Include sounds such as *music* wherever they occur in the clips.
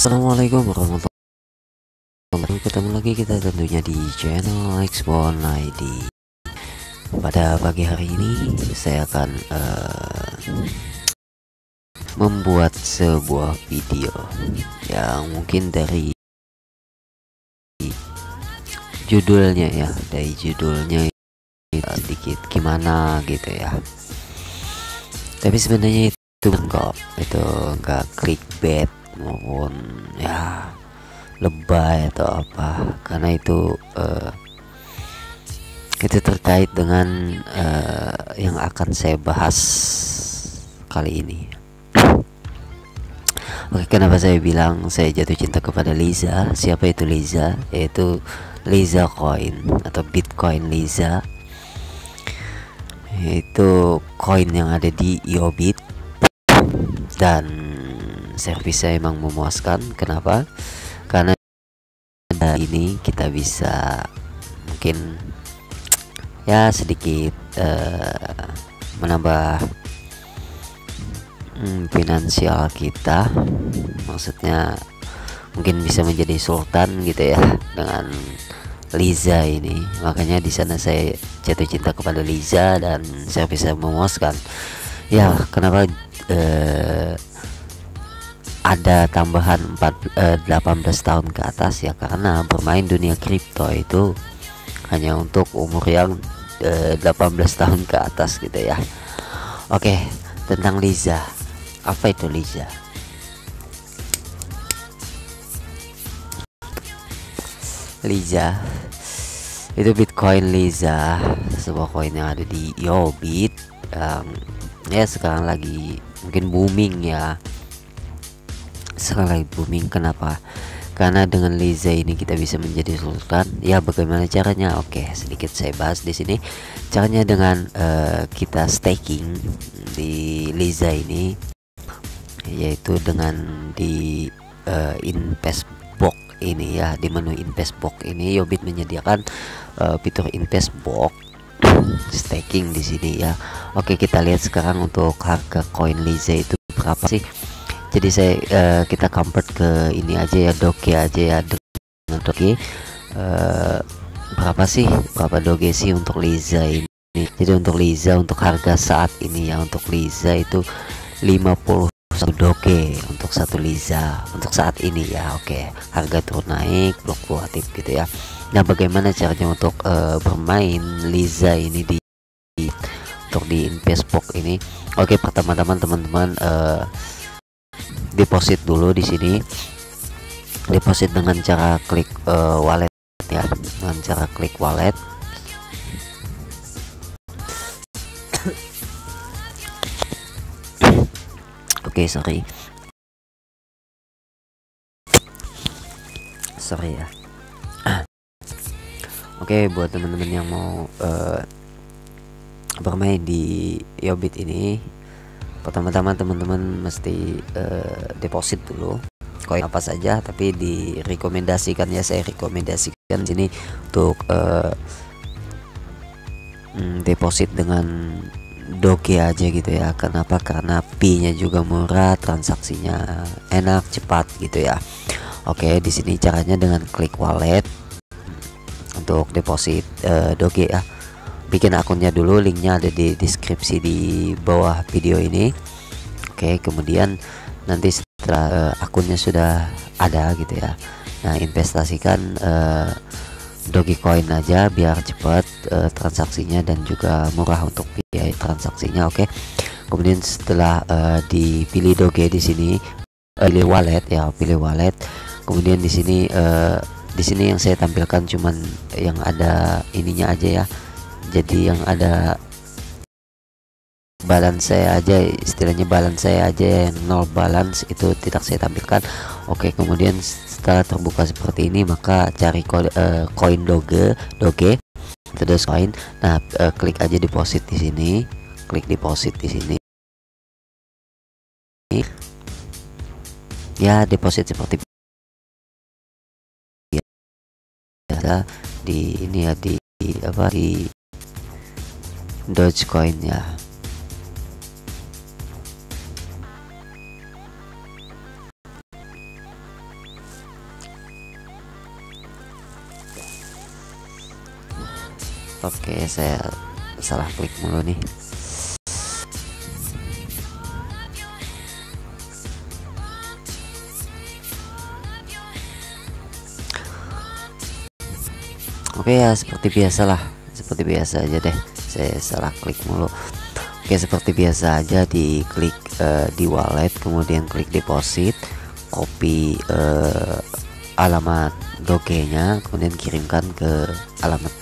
Assalamualaikum warahmatullahi wabarakatuh. Ketemu lagi kita tentunya di channel X1 ID Pada pagi hari ini saya akan uh, Membuat sebuah video Yang mungkin dari Judulnya ya Dari judulnya sedikit gimana gitu ya. Tapi sebenarnya itu enggak Itu enggak clickbait maupun ya lebay atau apa karena itu uh, itu terkait dengan uh, yang akan saya bahas kali ini. Oke, kenapa saya bilang saya jatuh cinta kepada Liza? Siapa itu Liza? Yaitu Liza Coin atau Bitcoin Liza. Itu koin yang ada di Yobit dan servisnya emang memuaskan. Kenapa? Karena ini kita bisa mungkin ya sedikit uh, menambah hmm, finansial kita. Maksudnya mungkin bisa menjadi sultan gitu ya dengan Liza ini. Makanya di sana saya jatuh cinta kepada Liza dan saya bisa memuaskan. Ya kenapa uh, ada tambahan 4, eh, 18 tahun ke atas ya karena bermain dunia kripto itu hanya untuk umur yang eh, 18 tahun ke atas gitu ya. Oke tentang Liza. Apa itu Liza? Liza. Itu Bitcoin Liza sebuah koin yang ada di Yobit. Um, ya sekarang lagi mungkin booming ya sekali booming. Kenapa? Karena dengan Liza ini kita bisa menjadi sultan. Ya bagaimana caranya? Oke sedikit saya bahas di sini. Caranya dengan uh, kita staking di Liza ini yaitu dengan di uh, invest box ini ya. Di menu invest box ini Yobit menyediakan uh, fitur invest box *coughs* staking di sini ya. Oke kita lihat sekarang untuk harga koin Liza itu berapa sih jadi saya uh, kita convert ke ini aja ya doge aja ya dengan doge uh, berapa sih berapa doge sih untuk Liza ini? Jadi untuk Liza untuk harga saat ini ya untuk Liza itu 51 doge untuk satu Liza untuk saat ini ya oke. Okay. harga turun naik fluktuatif gitu ya. Nah bagaimana caranya untuk uh, bermain Liza ini di, di untuk di investbox ini? Oke okay, pertama-tama teman-teman uh, deposit dulu di sini. Deposit dengan cara klik uh, wallet ya. Dengan cara klik wallet. Oke okay, sorry. Sorry ya. Oke okay, buat teman-teman yang mau uh, bermain di Yobit ini pertama-tama teman-teman mesti uh, deposit dulu koin apa saja tapi direkomendasikan ya saya rekomendasikan sini untuk uh, deposit dengan doge aja gitu ya. Kenapa karena P nya juga murah transaksinya enak cepat gitu ya. Oke di sini caranya dengan klik wallet untuk deposit uh, doge ya bikin akunnya dulu linknya ada di deskripsi di bawah video ini. Oke kemudian nanti setelah uh, akunnya sudah ada gitu ya. Nah investasikan uh, Dogecoin aja biar cepat uh, transaksinya dan juga murah untuk biaya transaksinya oke? Kemudian setelah uh, dipilih Doge di sini uh, pilih wallet ya pilih wallet. Kemudian di sini uh, di sini yang saya tampilkan cuman yang ada ininya aja ya jadi yang ada balance saya aja istilahnya balance saya aja yang nol balance itu tidak saya tampilkan. Oke kemudian setelah terbuka seperti ini maka cari koin, uh, doge doge terus koin. Nah uh, klik aja deposit di sini klik deposit di sini. Ya deposit seperti biasa di ini ya di, di apa di Dogecoin ya Oke saya salah klik dulu nih Oke ya seperti biasalah seperti biasa aja deh saya salah klik mulu. Oke seperti biasa aja di klik uh, di wallet kemudian klik deposit copy uh, alamat doge-nya kemudian kirimkan ke alamat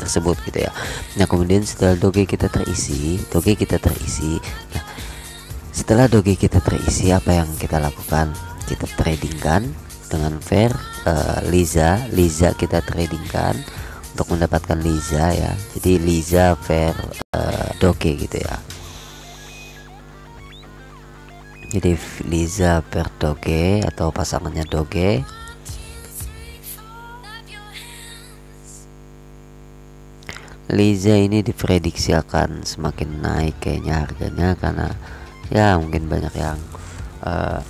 tersebut gitu ya. Nah kemudian setelah doge kita terisi doge kita terisi Nah setelah doge kita terisi apa yang kita lakukan? Kita tradingkan dengan fair uh, Liza Liza kita tradingkan untuk mendapatkan Liza ya. Jadi Liza fair uh, doge gitu ya. Jadi Liza per doge atau pasangannya doge. Liza ini diprediksi akan semakin naik kayaknya harganya karena ya mungkin banyak yang uh,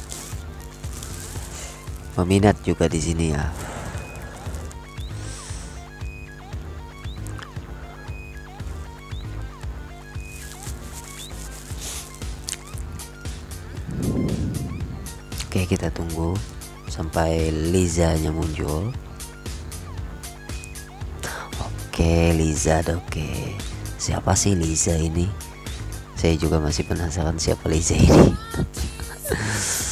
peminat juga di sini ya kita tunggu sampai Liza-nya muncul Oke Liza oke siapa sih Liza ini saya juga masih penasaran siapa Liza ini *laughs*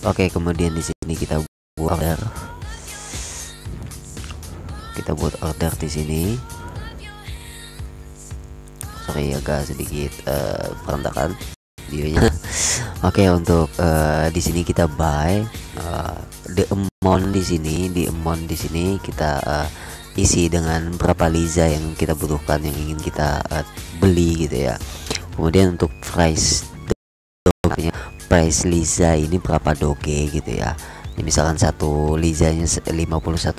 Oke, kemudian di sini kita buat order. Kita buat order di sini. Sorry agak sedikit uh, berantakan videonya. *laughs* Oke, untuk uh, di sini kita buy uh, the amount di sini, di amount di sini kita uh, isi dengan berapa liza yang kita butuhkan yang ingin kita uh, beli gitu ya. Kemudian untuk price price Liza ini berapa doge gitu ya ini misalkan satu Lizanya 51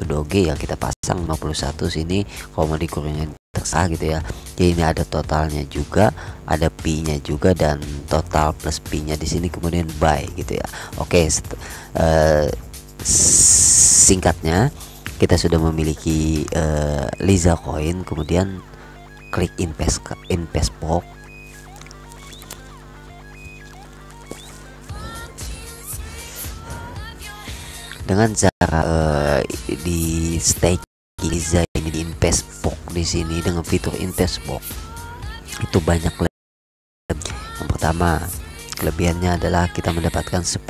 doge ya kita pasang 51 sini mau dikurangin terserah gitu ya. Jadi ini ada totalnya juga ada P nya juga dan total plus P nya di sini kemudian buy gitu ya. Oke uh, singkatnya kita sudah memiliki uh, Liza coin kemudian klik invest invest box dengan cara uh, di stake Giza ini di invest box di sini dengan fitur invest box itu banyak yang pertama kelebihannya adalah kita mendapatkan 10%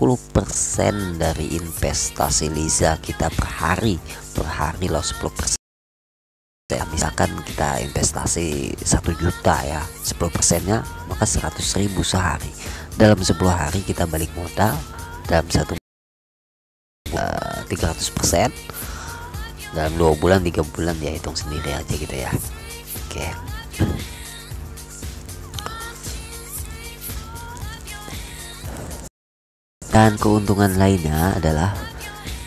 dari investasi Liza kita per hari per hari loh 10% ya, misalkan kita investasi satu juta ya 10 persennya maka 100 ribu sehari. Dalam 10 hari kita balik modal dalam satu 300% dalam dua bulan tiga bulan ya hitung sendiri aja gitu ya. Oke. Dan keuntungan lainnya adalah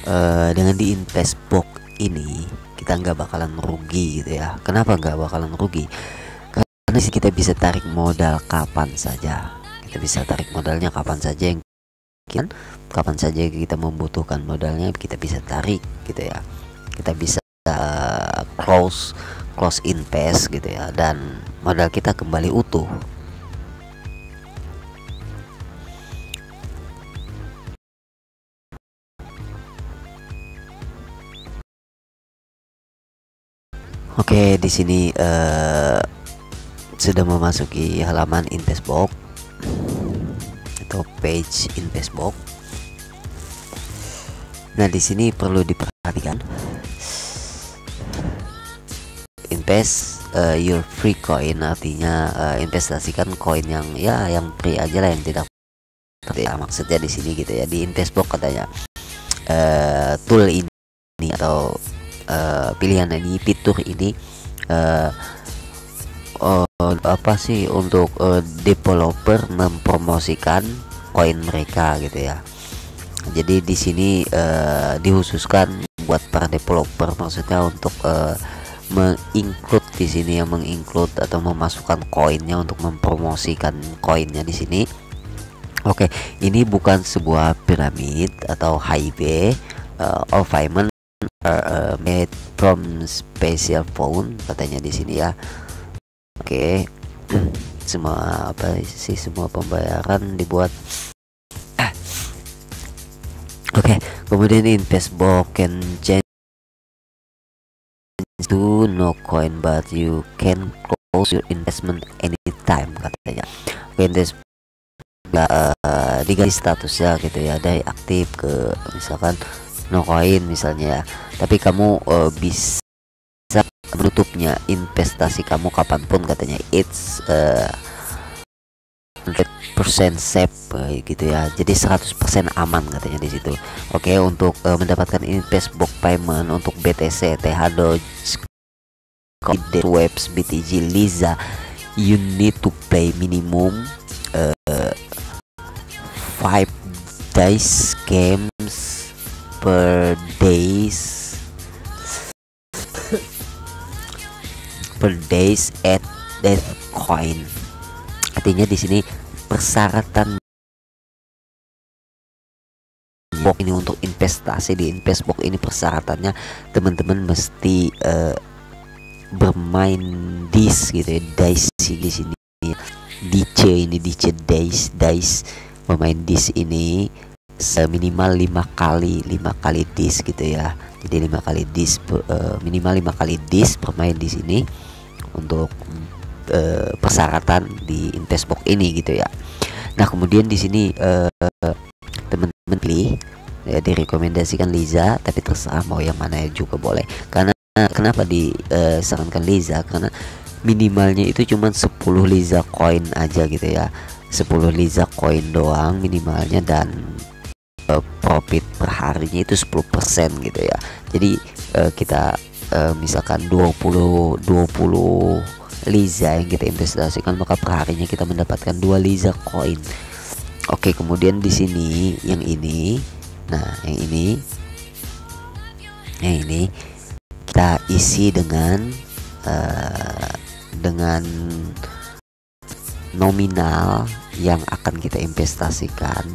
uh, dengan di invest box ini kita nggak bakalan rugi gitu ya. Kenapa nggak bakalan rugi? Karena kita bisa tarik modal kapan saja. Kita bisa tarik modalnya kapan saja yang kan? Kapan saja kita membutuhkan modalnya kita bisa tarik gitu ya. Kita bisa uh, close close invest gitu ya. Dan modal kita kembali utuh. Oke, di sini uh, sudah memasuki halaman investbox atau page in Facebook. Nah, di sini perlu diperhatikan. Invest uh, your free coin. Artinya uh, investasikan koin yang ya yang free aja lah yang tidak ya, maksudnya di sini gitu ya di investbox katanya. Uh, tool ini atau uh, pilihan ini fitur ini uh, uh, apa sih untuk uh, developer mempromosikan koin mereka gitu ya jadi di sini uh, dihususkan buat para developer maksudnya untuk uh, menginclude di sini yang menginclude atau memasukkan koinnya untuk mempromosikan koinnya di sini Oke, ini bukan sebuah piramid atau highway uh, or payment uh, made from special phone katanya di sini ya. Oke, *clears throat* semua apa sih semua pembayaran dibuat. Oke, kemudian investbox can change to no coin but you can close your investment anytime katanya. Oke, uh, diganti statusnya gitu ya. Dari aktif ke misalkan no coin misalnya ya. Tapi kamu uh, bisa menutupnya investasi kamu kapan pun katanya. It's uh, 100% safe gitu ya. Jadi 100% aman katanya di situ. Oke okay, untuk uh, mendapatkan investbox payment untuk BTC TH Doge Webs BTG Liza you need to pay minimum uh, five dice games per days per days at that coin. Artinya di sini persyaratan box ini untuk investasi di investbox ini persyaratannya teman-teman mesti uh, bermain dis gitu ya dice di sini. DC ini DC dice dice. Pemain dis ini seminimal lima kali lima kali dis gitu ya. Jadi lima kali dis uh, minimal lima kali dis bermain di sini untuk uh, persyaratan di investbox ini gitu ya. Nah kemudian di sini uh, teman-teman pilih ya direkomendasikan Liza tapi terserah mau yang mana juga boleh. Karena kenapa disarankan Liza? Karena minimalnya itu cuma 10 Liza coin aja gitu ya. 10 Liza koin doang minimalnya dan profit per harinya itu 10% gitu ya. Jadi kita uh, misalkan 20 20 Liza yang kita investasikan maka per harinya kita mendapatkan 2 Liza koin oke kemudian di sini yang ini nah yang ini yang ini kita isi dengan uh, dengan nominal yang akan kita investasikan.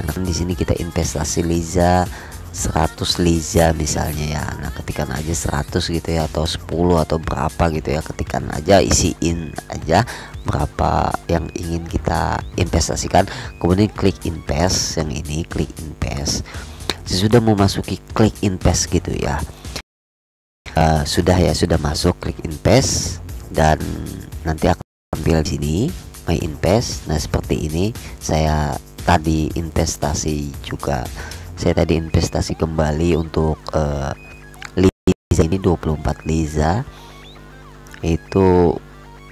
Nah, di sini kita investasi Liza 100 Liza misalnya ya. Nah, ketikan aja 100 gitu ya atau 10 atau berapa gitu ya. Ketikan aja isiin aja berapa yang ingin kita investasikan. Kemudian klik invest yang ini klik invest. Sesudah memasuki klik invest gitu ya. Uh, sudah ya sudah masuk klik invest dan nanti akan tampil sini my invest nah seperti ini saya tadi investasi juga saya tadi investasi kembali untuk uh, Liza ini 24 Liza. Itu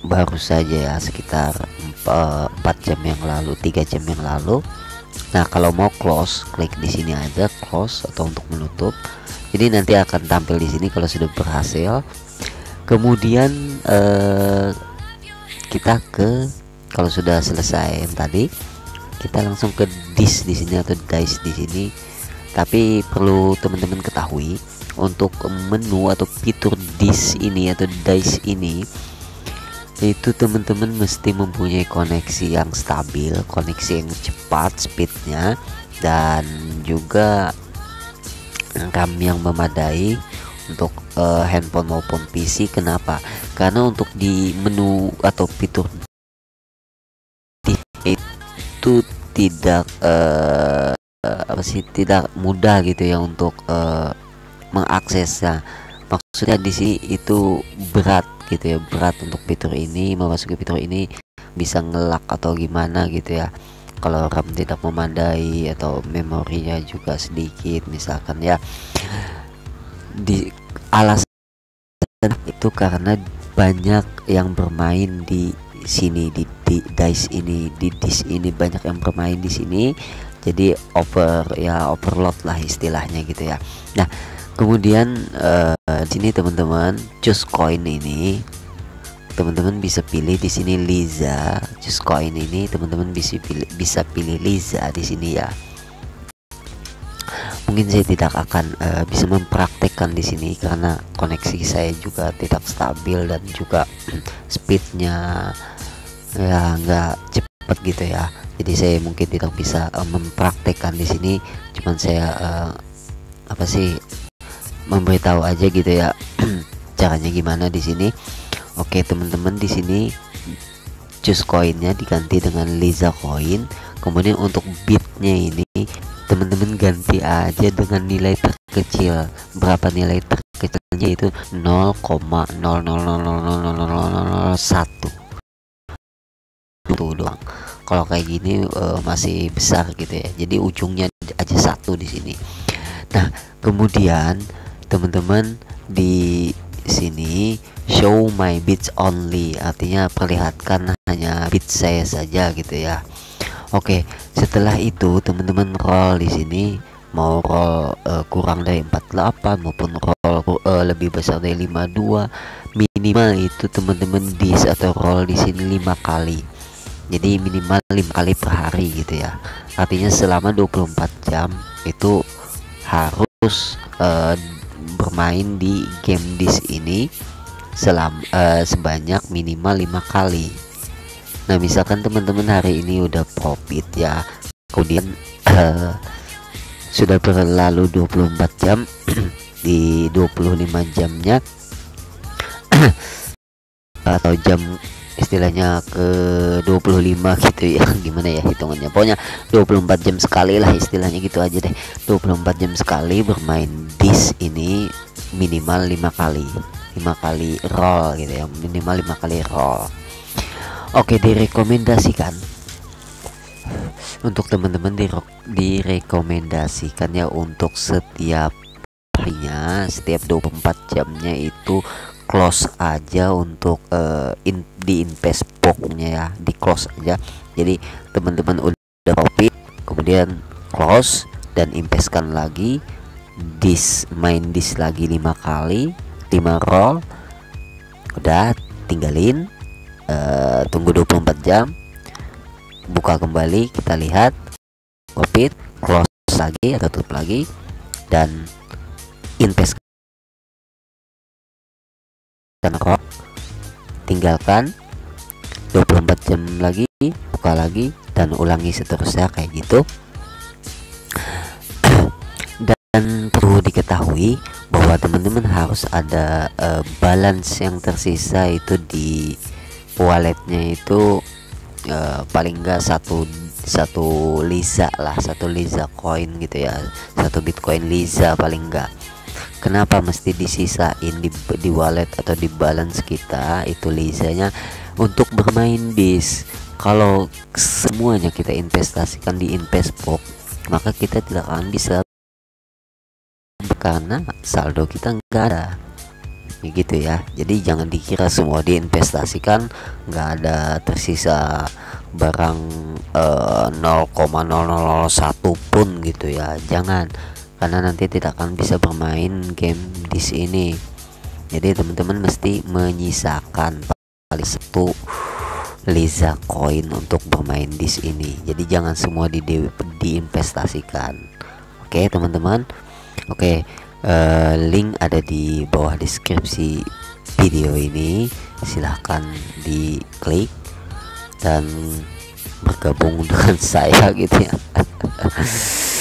baru saja ya sekitar 4, 4 jam yang lalu 3 jam yang lalu. Nah kalau mau close klik di sini aja close atau untuk menutup. Jadi nanti akan tampil di sini kalau sudah berhasil. Kemudian uh, kita ke kalau sudah selesai yang tadi kita langsung ke disk di sini atau dice di sini tapi perlu teman-teman ketahui untuk menu atau fitur disk ini atau dice ini itu teman-teman mesti mempunyai koneksi yang stabil koneksi yang cepat speednya dan juga RAM yang memadai untuk uh, handphone maupun PC kenapa? Karena untuk di menu atau fitur itu tidak uh, apa sih tidak mudah gitu ya untuk uh, mengaksesnya. Maksudnya di sini itu berat gitu ya berat untuk fitur ini memasuki fitur ini bisa ngelak atau gimana gitu ya. Kalau RAM tidak memadai atau memorinya juga sedikit misalkan ya. Di alasan itu karena banyak yang bermain di sini di, di dice ini di disk ini banyak yang bermain di sini jadi over ya overload lah istilahnya gitu ya. Nah kemudian uh, di sini teman-teman choose coin ini teman-teman bisa pilih di sini Liza. Choose coin ini teman-teman bisa pilih bisa pilih Liza di sini ya. Mungkin saya tidak akan uh, bisa mempraktekkan di sini karena koneksi saya juga tidak stabil dan juga *clears throat* speednya ya nggak cepat gitu ya jadi saya mungkin tidak bisa uh, mempraktekkan di sini. Cuman saya uh, apa sih memberitahu aja gitu ya *clears throat* caranya gimana di sini. Oke teman-teman di sini choose koinnya diganti dengan Liza coin. Kemudian untuk bitnya ini teman-teman ganti aja dengan nilai terkecil. Berapa nilai terkecilnya? Itu 0,0000001 tuh doang kalau kayak gini uh, masih besar gitu ya. Jadi ujungnya aja satu di sini. Nah kemudian teman-teman di sini show my bits only. Artinya perlihatkan hanya bit saya saja gitu ya. Oke, setelah itu teman-teman roll di sini. Mau roll uh, kurang dari 48 maupun roll uh, lebih besar dari 52 minimal itu teman-teman dis atau roll di sini lima kali. Jadi minimal lima kali per hari gitu ya. Artinya selama 24 jam itu harus uh, bermain di game dis ini selam uh, sebanyak minimal lima kali Nah misalkan teman-teman hari ini udah profit ya Kemudian uh, Sudah berlalu 24 jam *clears throat* Di 25 jamnya *clears throat* Atau jam istilahnya ke 25 gitu ya. *laughs* Gimana ya hitungannya? Pokoknya 24 jam sekali lah istilahnya gitu aja deh. 24 jam sekali bermain dis ini minimal 5 kali. 5 kali roll gitu ya. Minimal 5 kali roll. Oke direkomendasikan. Untuk teman-teman direkomendasikan ya untuk setiap harinya setiap 24 jamnya itu close aja untuk uh, in, di invest boxnya ya di close aja. Jadi teman-teman udah profit kemudian close dan investkan lagi. Dis main dis lagi lima kali 5 roll udah tinggalin uh, tunggu 24 jam. Buka kembali kita lihat profit close lagi atau tutup lagi dan invest rock tinggalkan 24 jam lagi buka lagi dan ulangi seterusnya kayak gitu. *clears throat* Dan perlu diketahui bahwa teman-teman harus ada uh, balance yang tersisa itu di walletnya itu uh, paling enggak satu satu Lisa lah satu Lisa coin gitu ya satu Bitcoin Lisa paling enggak kenapa mesti disisain di, di wallet atau di balance kita? Itu Lisanya untuk bermain bis. Kalau semuanya kita investasikan di investbox maka kita tidak akan bisa karena saldo kita enggak ada. Gitu ya. Jadi jangan dikira semua diinvestasikan nggak ada tersisa barang uh, 0,001 pun gitu ya. Jangan karena nanti tidak akan bisa bermain game di sini. Jadi teman-teman mesti menyisakan paling satu Liza coin untuk bermain di sini. Jadi jangan semua di diinvestasikan. Oke teman-teman? Oke uh, link ada di bawah deskripsi video ini. Silahkan diklik dan bergabung *laughs* dengan saya gitu ya *laughs*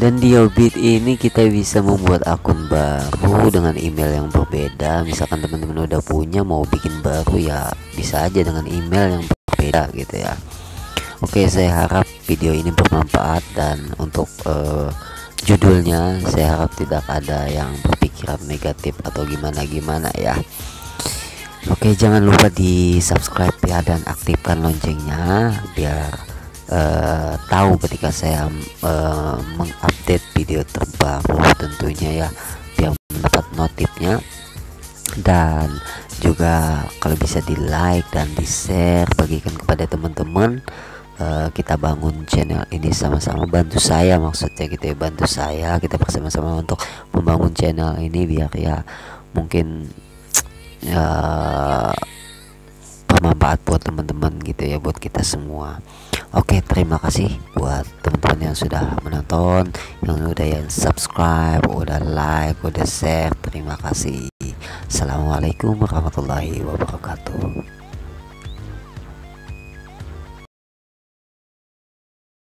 dan di Hobbit ini kita bisa membuat akun baru dengan email yang berbeda. Misalkan teman-teman udah punya mau bikin baru ya bisa aja dengan email yang berbeda gitu ya. Oke saya harap video ini bermanfaat dan untuk uh, judulnya saya harap tidak ada yang berpikiran negatif atau gimana gimana ya. Oke jangan lupa di subscribe ya dan aktifkan loncengnya biar uh, tahu ketika saya uh, mengupdate video terbaru tentunya ya biar mendapat notifnya. Dan juga kalau bisa di like dan di share bagikan kepada teman-teman uh, kita bangun channel ini sama-sama. Bantu saya maksudnya gitu ya bantu saya kita bersama-sama untuk membangun channel ini biar ya mungkin ya bermanfaat buat teman-teman gitu ya buat kita semua. Oke terima kasih buat teman-teman yang sudah menonton yang udah yang subscribe udah like udah share. Terima kasih. Assalamualaikum warahmatullahi wabarakatuh